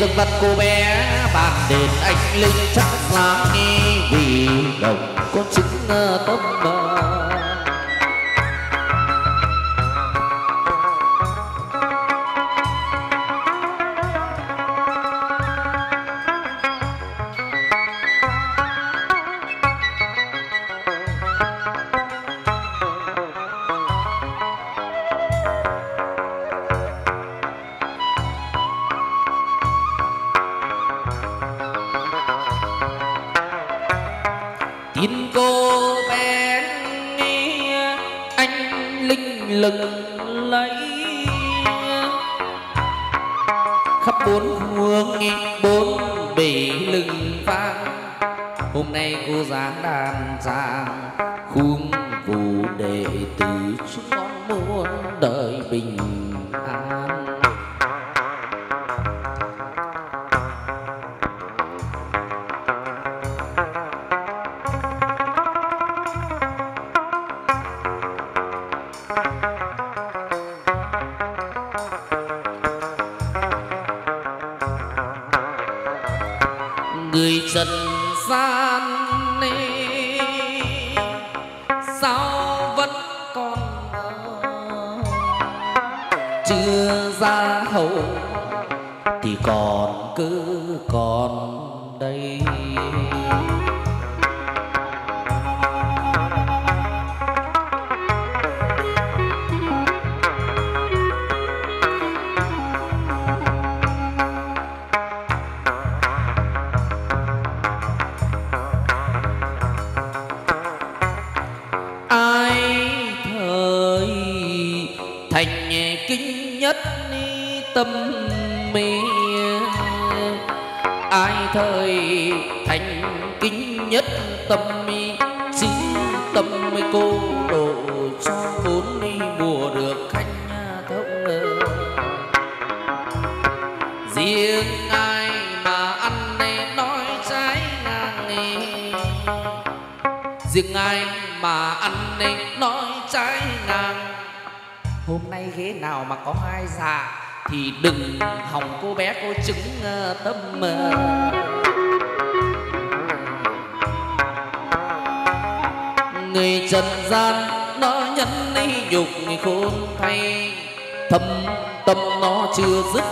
dương vật cô bé bàn đền anh linh chắc là nghi vì đồng. Con chứng ờ, tâm hôm nay cô dáng đàn giang khung vũ đệ tử, chúng con muốn đời bình an. Nhất tâm mi chính tâm mi cô độ cho bốn đi mùa được khanh thông riêng ai mà ăn này nói trái ngang này riêng ai mà ăn này nói trái ngang. Hôm nay ghế nào mà có hai dạ thì đừng hỏng cô bé cô chứng ờ, tâm mờ. Người trần gian nó nhẫn đi nhục khôn thay thâm tâm nó chưa dứt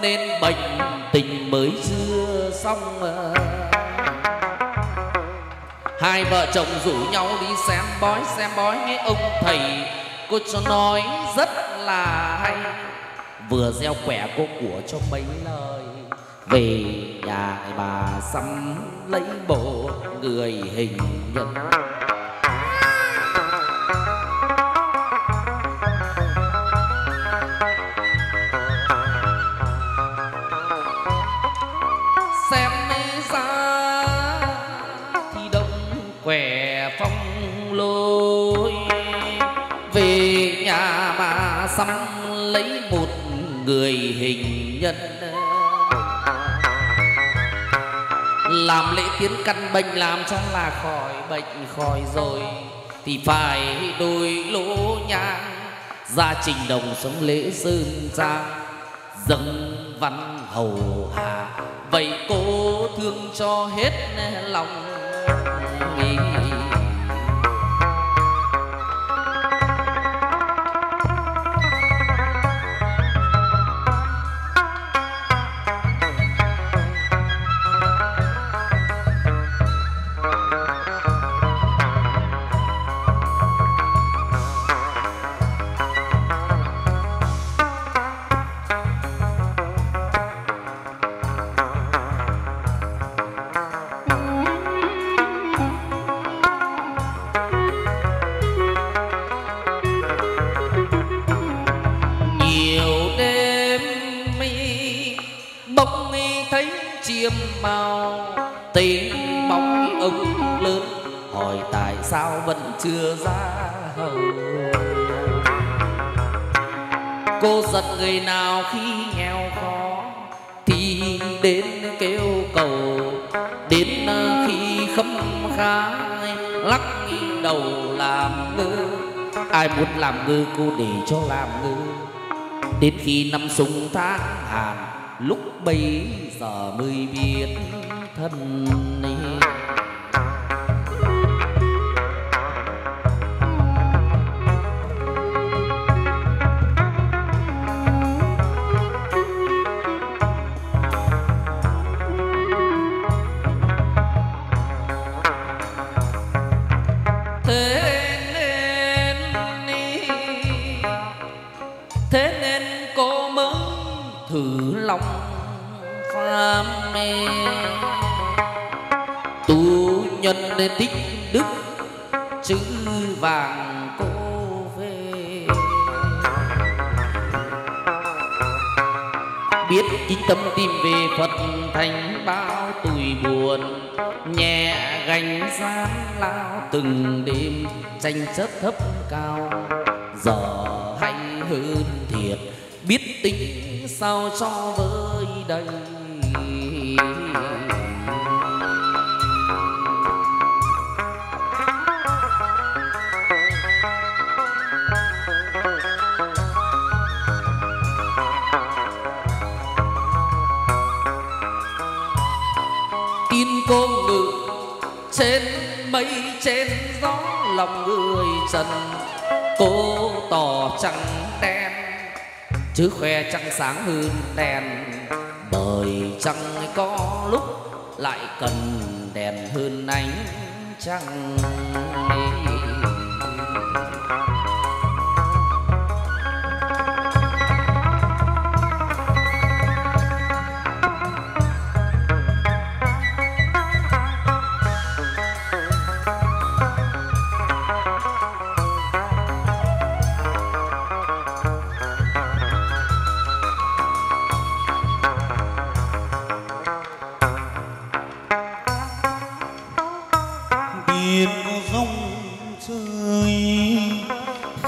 nên bệnh tình mới chưa xong. Mà. Hai vợ chồng rủ nhau đi xem bói xem bói, nghe ông thầy Cô cho nói rất là hay. Vừa gieo quẻ cô của cho mấy lời, Về nhà bà xăm lấy bộ người hình nhân. Lấy một người hình nhân. Làm lễ tiến căn bệnh, làm cho là khỏi bệnh, khỏi rồi, thì phải đôi lỗ nhang. Gia trình đồng sống lễ sơn trang dâng văn hầu hạ. Vậy cô thương cho hết lòng nghĩ. Cô người nào khi nghèo khó, thì đến kêu cầu. Đến à, khi khấm khai, lắc đầu làm ngư ai muốn làm ngư cô để cho làm ngư đến khi năm súng tháng hàn, lúc bấy giờ mới biết thân ấy nên tích đức, chữ vàng cô về. Biết chính tâm tìm về phật thành bao tuổi buồn, nhẹ gánh gian lao từng đêm, tranh chấp thấp cao, giờ hay hơn biết tính sao cho với đây trên mây, trên gió lòng người trần, cô tỏ chẳng đen chứ khoe trăng sáng hơn đèn, bởi trăng có lúc lại cần đèn hơn ánh trăng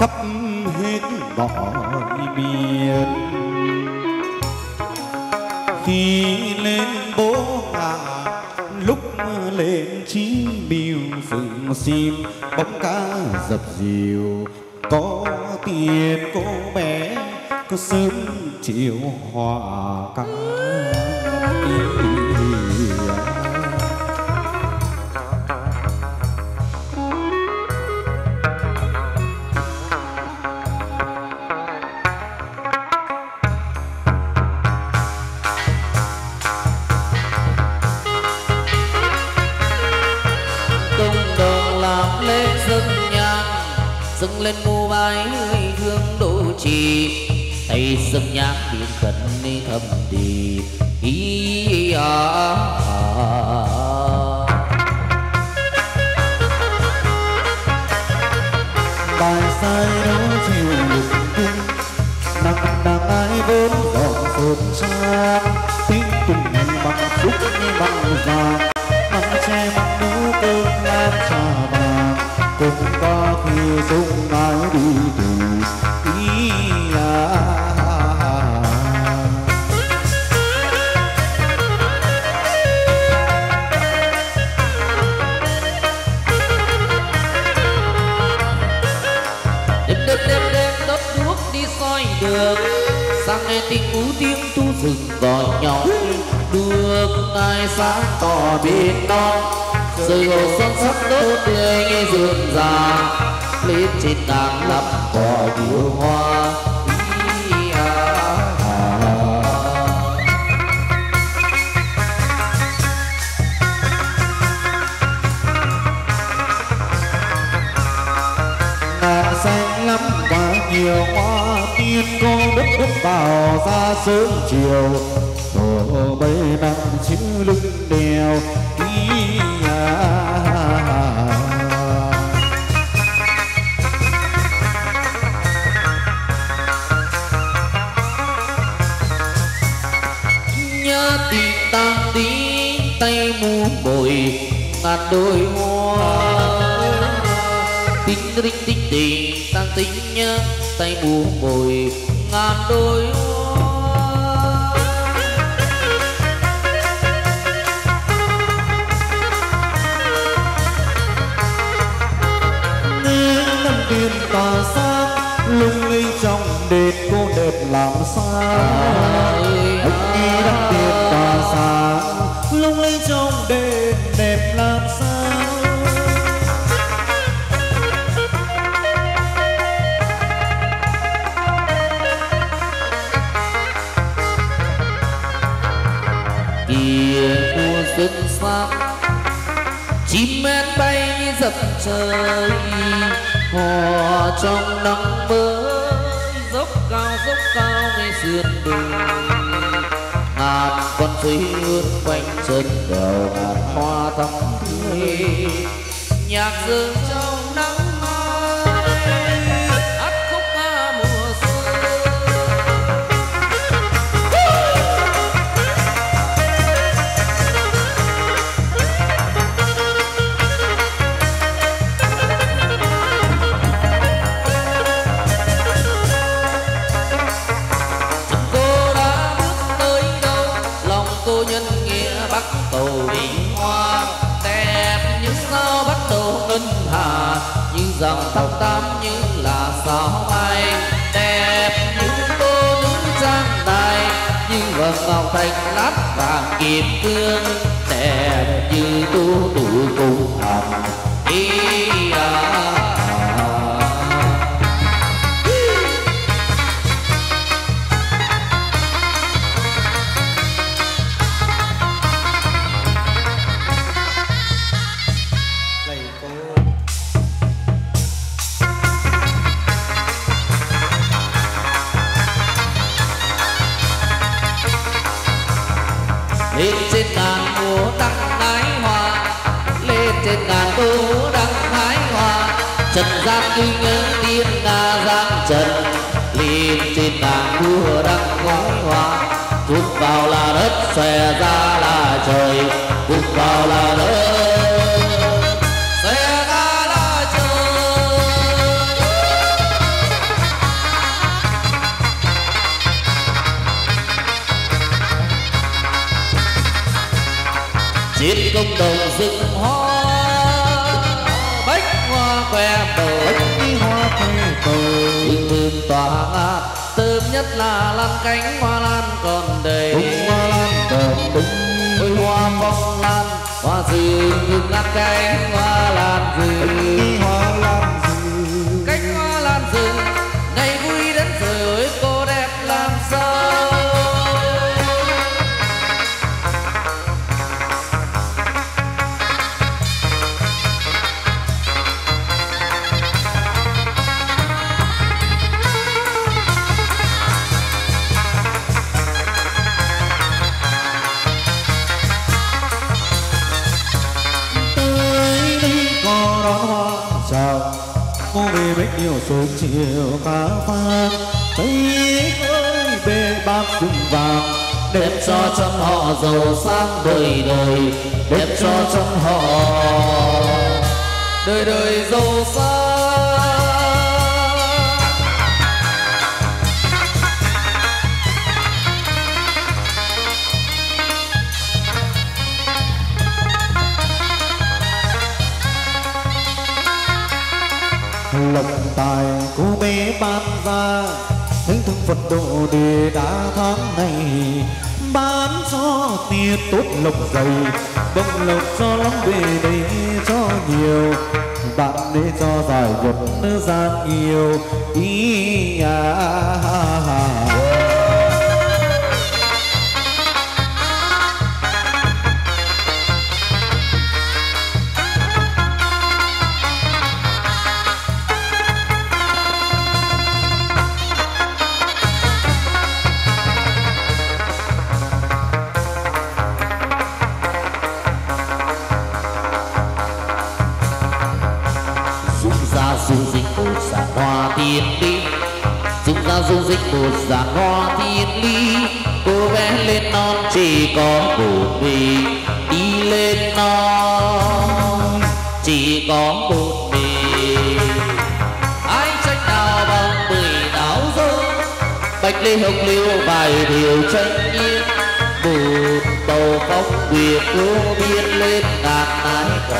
khắp hết mọi miền. Khi lên bố ngà, lúc lên chí biểu phượng sim, bóng cá dập dìu. Có tiền cô bé, có sớm chiều hòa cả ca lên mù vai người thương độ trì. Tay dân nhạc điện cận đi thầm đi ý à, bài sai đâu chiều lục cung nặng nặng ai vốn dọn sồn sang. Tiếng tùng bằng xúc bằng vàng bằng che bằng nữ cơn lam trà vàng cùng có khi dung nói đi từ ý à. Đêm đêm đêm đêm đốt đi soi đường. Sang nghe tiếng ú tiếng tu rừng gọi nhỏ được ai sáng tỏ biết non sự hồ xuân sắc đốt tươi nghe dường già lên trên đàn lắm cỏ nhiều hoa à. xanh lắm và nhiều hoa, tiên cô đất đất vào ra sớm chiều mấy năm chữ lưng đèo đi à. nhớ tìm ta tí tay mú bồi, ngàn đôi hoa tính tính tính tình tăng tính nhớ, tay mú bồi, ngàn đôi hoa năm tiền tỏa sáng lung linh trong đền cô đẹp làm sao? Anh đi lung linh trong đêm đẹp làm sao? Kìa mùa xuân sang chim én bay dập trời hò trong nắng mưa, dốc cao dốc cao ngay sườn đồi. Ngàn con suối ướt quanh chân đèo ngàn hoa thắm tươi. Nhạc rừng trong tù biển hoa đẹp như sao bắt đầu ngân hà như dòng tóc tám như là sao mai đẹp như cô nữ trang này, như vầng ngọc thành lát vàng kim cương đẹp như tu đủ cung hồng ý lên trên ngàn mùa đăng hái hòa, lên trên ngàn mùa đăng hái hòa, trần gian cứ nhớ tiên nga giang trần lên trên ngàn mùa đăng hái hòa, thúc vào là đất xòe ra là trời thúc vào là đất ngát thơm nhất là lan cánh hoa lan còn đầy bông hoa lan còn đúng ôi hoa phong lan hoa rừng ngát cánh hoa lan rừng hoa lan sớm chiều khá hoa, tây ơi bê bạc rừng vàng. Đẹp cho trăm họ giàu sang đời đời đẹp cho trăm họ đời đời giàu sang. Lộc tài cô bé ban ra. Thánh thương phật độ đề đã tháng này bán cho tiền tốt lộc dày. Bông lộc cho lắm về đây cho nhiều bạn để cho giải vật gian nhiều. Ý à, à, à. Già một hoa thiên ly, cô bé lên non chỉ có một mình đi lên non chỉ có một mình ai tranh nào bằng mười đáo dâu? Bạch lê hồng liêu vài điều tranh nhiên một tàu phong quyền cô biết lên ngàn mái cỏ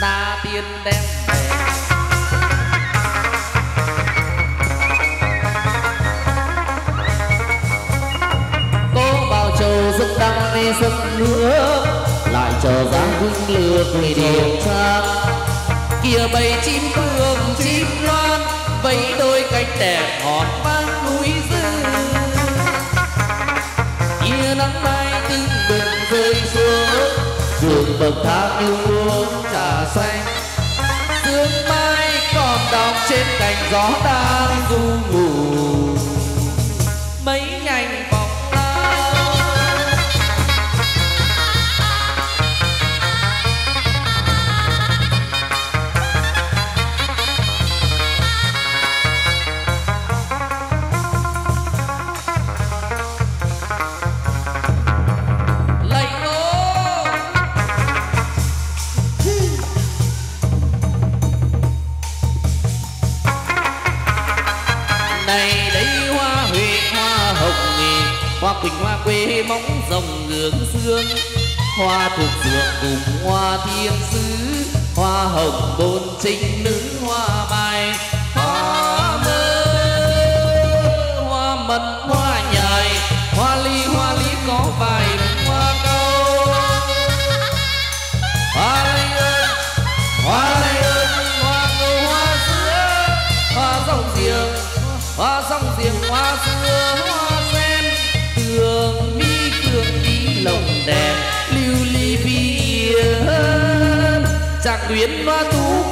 na tiên đem về cô vào chầu đi lại chờ giá hưng lược người điều trang kia bầy chim phương chim loan, vẫy đôi cánh đẹp ngọt mang núi rừng. Kia nắng mai tinh bừng rơi xuống giường bậc thang yêu uống trà xanh. Sương mai còn đọng trên cành gió đang du ngủ tình quỳnh hoa quê móng rồng hướng dương. Hoa thuộc dược cùng hoa thiên sứ, hoa hồng bồn trinh nữ hoa mai. Hoa mơ, hoa mận, hoa nhài. Hoa ly, hoa lý có vài hoa câu hoa lây ơn, hoa lây ơn, hoa ngô, hoa sữa hoa rong giềng hoa rong giềng hoa sữa hoa tuyến hoa tú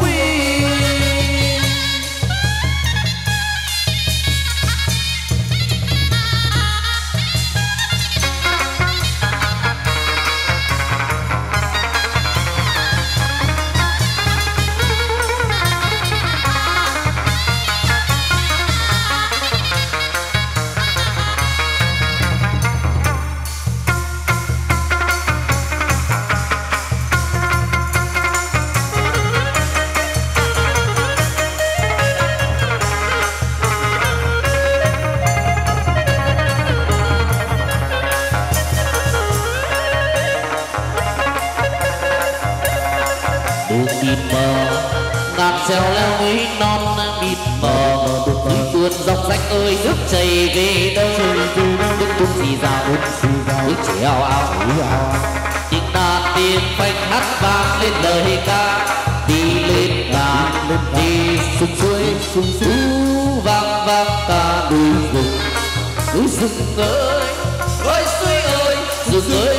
ơi, nước chảy về đâu? Nước tuôn xì ra nước chảy ao ao. Tiếng ta tiếng phanh hát vang lên lời ca đi lên ngàn đi xuống suối xuống suối. Vang vang ta núi rừng. Núi rừng ơi ơi suối ơi, rừng ơi.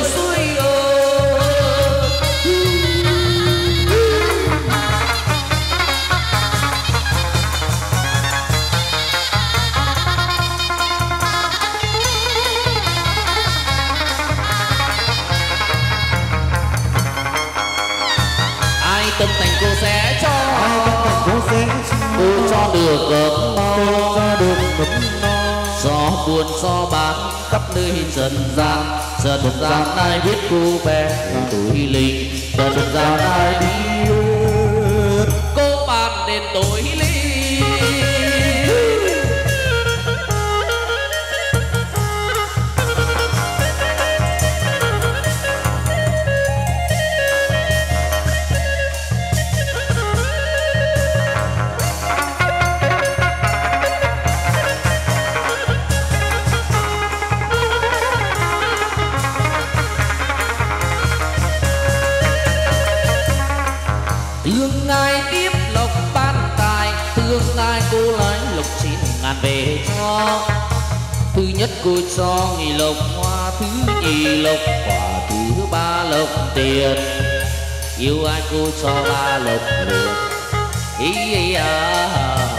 Tâm thành cô sẽ cho. Cô sẽ cô cho được ấm no. Ra được ấm gió buồn gió bán khắp nơi trần gian. Trần gian ai biết cô bé tuổi linh. Trần gian ai biết cô bàn đến tối ly thương ngài tiếp lộc ban tài thương ngài cô lấy lộc chín ngàn về cho thứ nhất cô cho nghỉ lộc hoa thứ nhì lộc quả thứ ba lộc tiền yêu ai cô cho ba lộc được ý, ý à. à.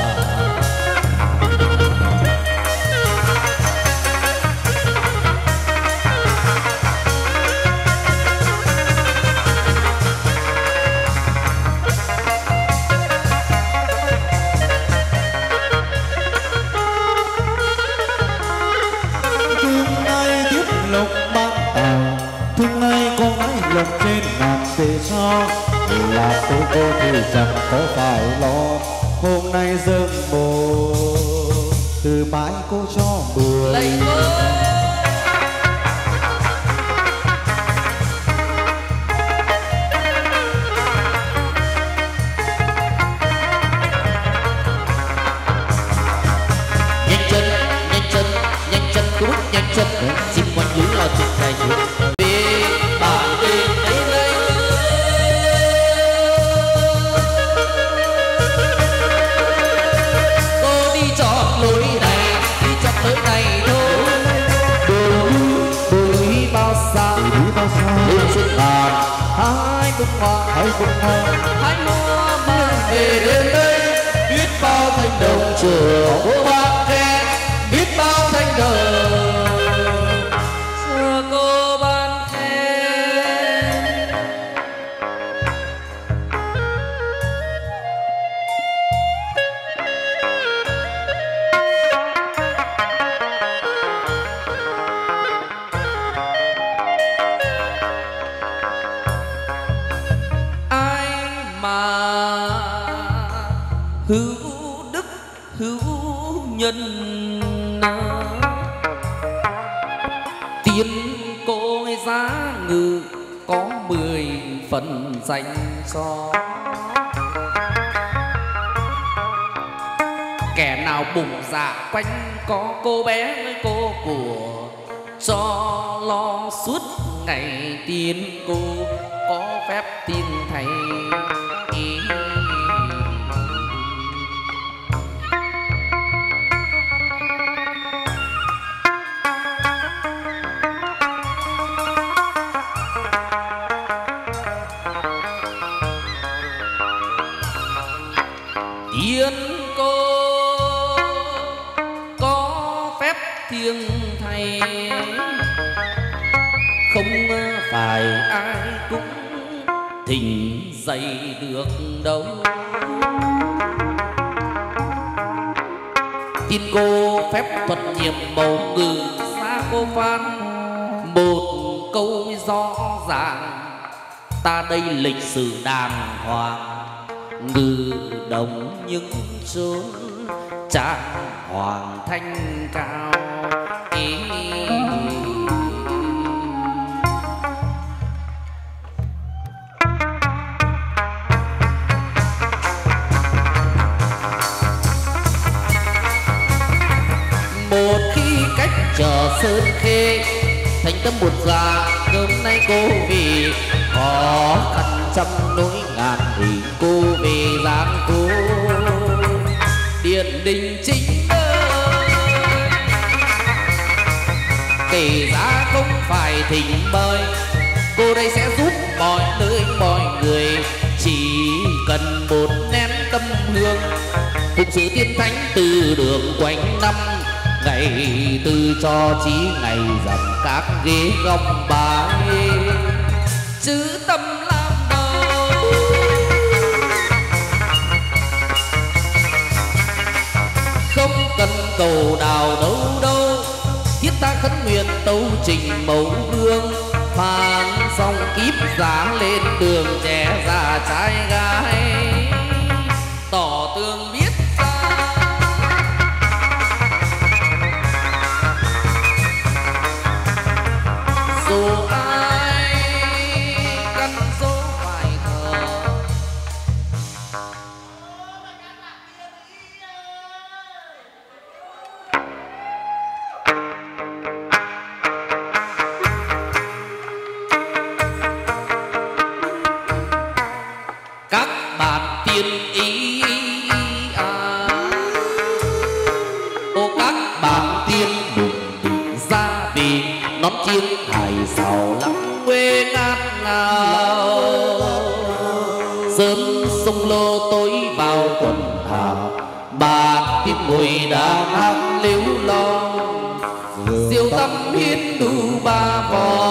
Ngàn về cho là tôi cô thì chẳng có phải lo. Hôm nay dâng bồ từ mãi cô cho mười hãy cùng hoa hãy mua mang về đến đây biết bao thành đồng trường bác khen dành cho kẻ nào bùng dạ quanh có cô bé với cô của cho lo suốt ngày tin cô có phép tin thầy thỉnh được đâu tin cô phép thuật nhiệm màu ngự xa cô phan, một câu rõ ràng ta đây lịch sử đàng hoàng ngư đồng những chốn trang hoàng thanh cao ý ý. Sơn khê, thành tâm một già dạ, hôm nay cô vì khó khăn trăm nỗi ngàn thì cô về giang cô. Điện đình chính ơi, kể ra không phải thỉnh mời, cô đây sẽ giúp mọi nơi mọi người. Chỉ cần một nén tâm hương phục sự tiên thánh từ đường quanh năm ngày tư cho chí ngày dằm các ghế gom bài chữ tâm làm đầu không cần cầu đào đâu đâu, thiết ta khấn nguyện tấu trình mẫu gương phan xong kíp giá lên đường trẻ già trai gái dù ai ba